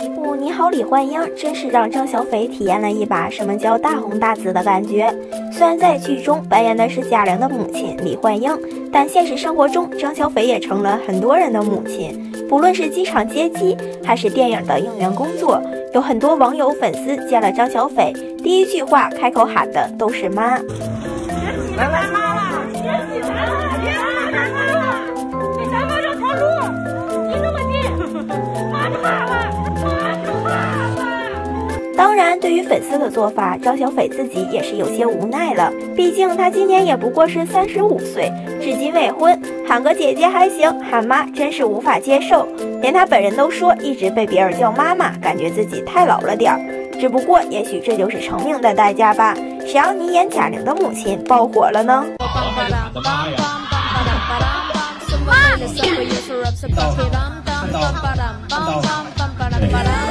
一部《你好，李焕英》真是让张小斐体验了一把什么叫大红大紫的感觉。虽然在剧中扮演的是贾玲的母亲李焕英，但现实生活中，张小斐也成了很多人的母亲。不论是机场接机，还是电影的应援工作，有很多网友粉丝见了张小斐，第一句话开口喊的都是妈。来来妈了，别洗来了，别妈来了，给咱妈让条路，你这么近，妈怕了，妈对于粉丝的做法，张小斐自己也是有些无奈了。毕竟她今年也不过是三十五岁，至今未婚，喊个姐姐还行，喊妈真是无法接受。连她本人都说，一直被别人叫妈妈，感觉自己太老了点儿。只不过，也许这就是成名的代价吧。谁让你演贾玲的母亲爆火了呢？妈。